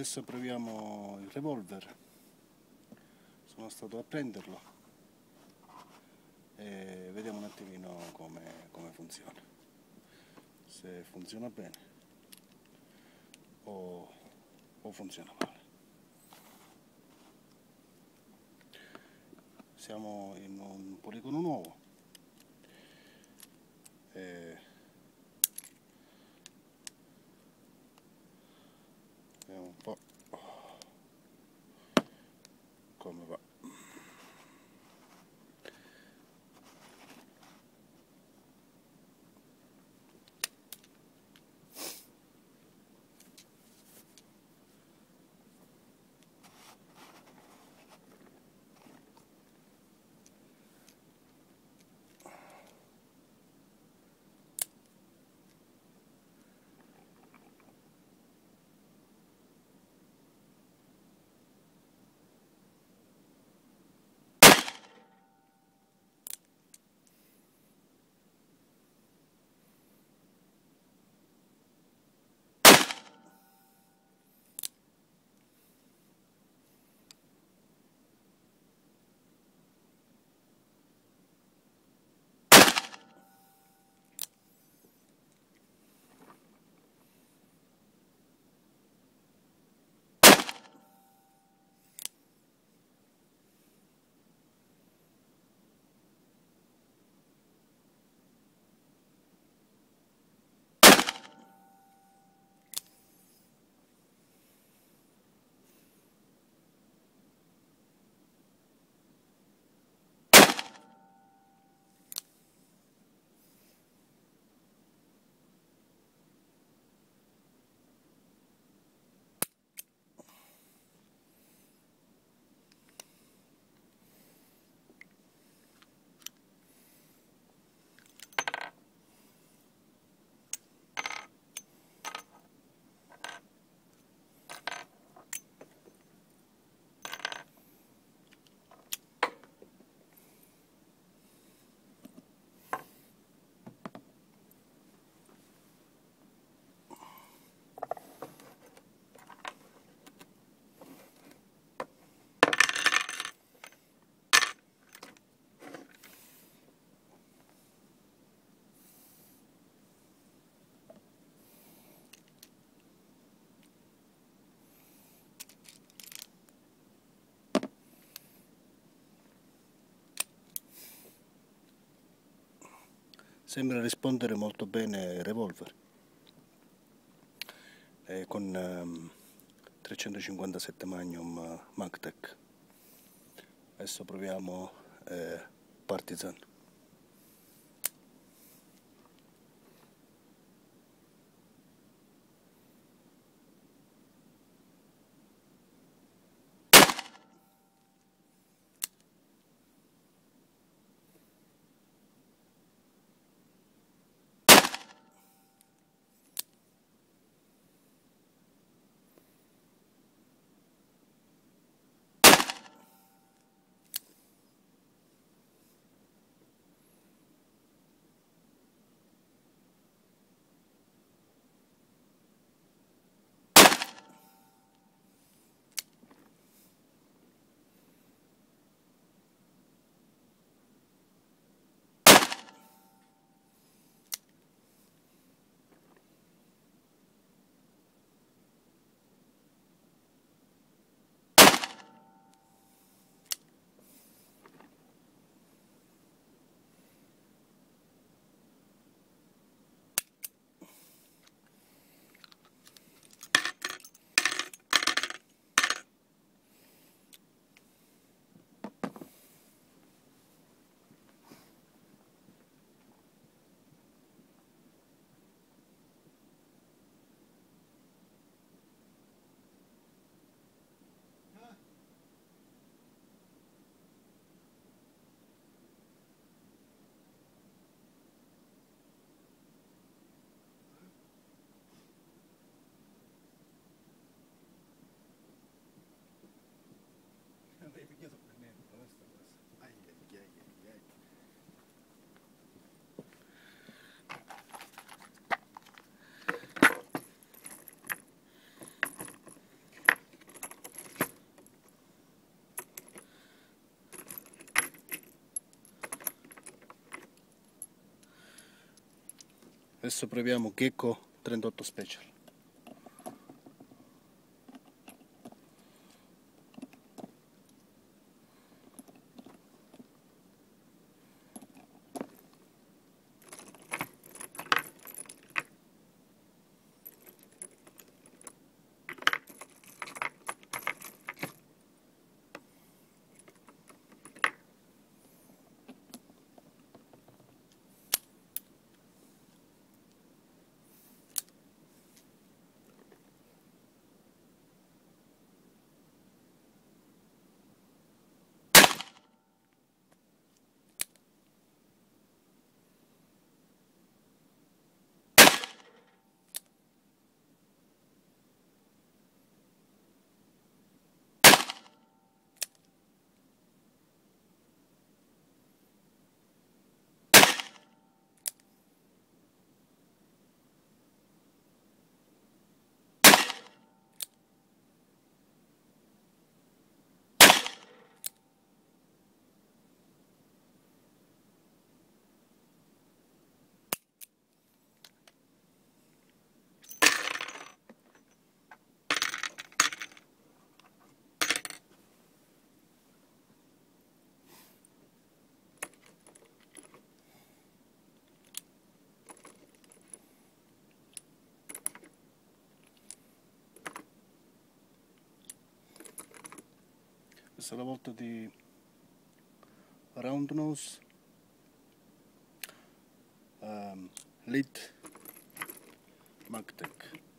Adesso proviamo il revolver. Sono stato a prenderlo e vediamo un attimino come, come funziona. Se funziona bene o, o funziona male. Siamo in un poligono nuovo. E Sembra rispondere molto bene revolver eh, con ehm, 357 Magnum eh, Magtech. Adesso proviamo eh, Partisan. Adesso proviamo Gecko 38 Special. Salawat to the round nose, um, lid, magtek.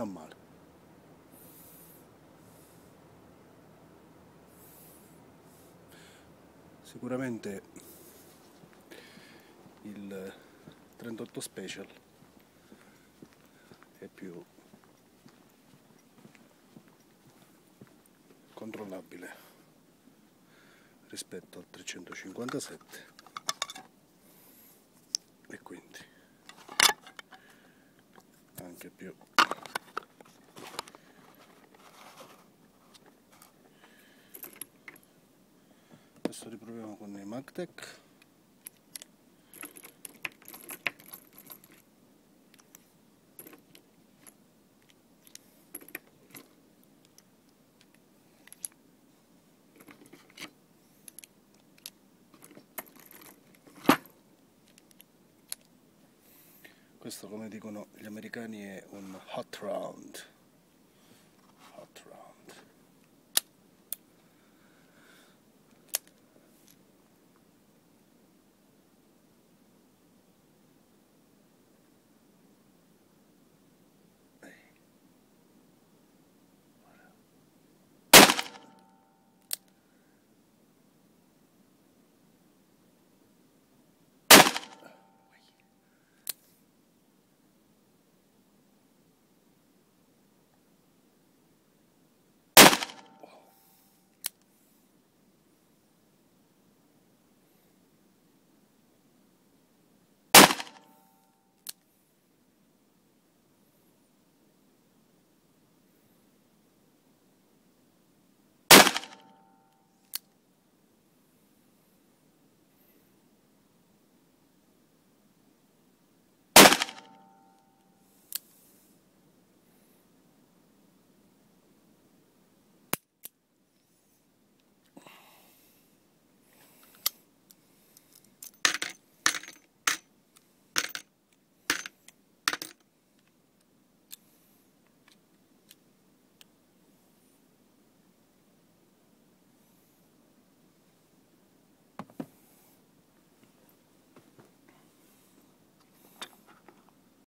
Non male. Sicuramente il 38 Special è più controllabile rispetto al 357 e quindi anche più adesso riproviamo con i Magtech questo come dicono gli americani è un hot round